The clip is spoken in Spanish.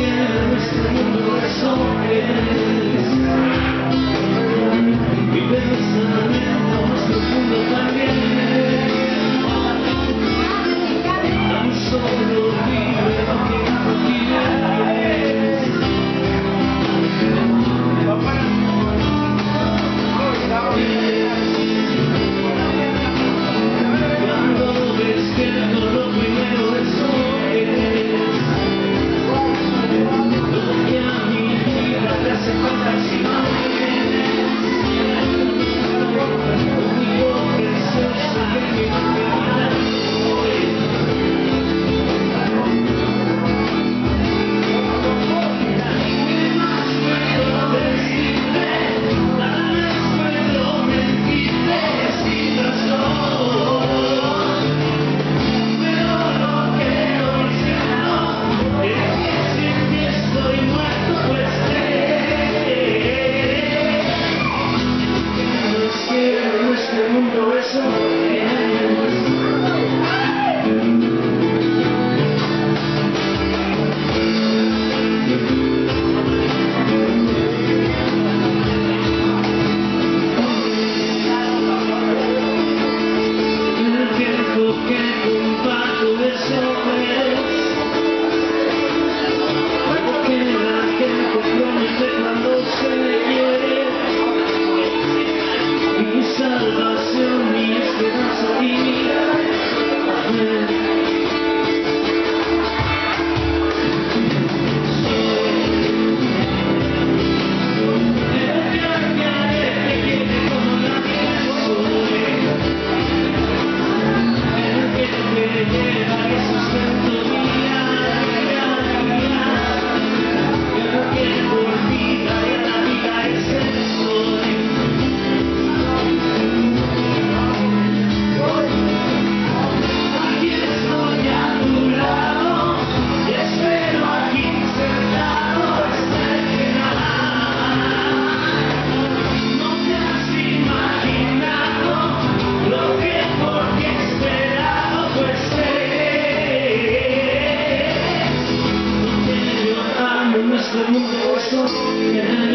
Yeah, we're still in the song, punto eso En el tiempo que comparto here. 岁月，双眼。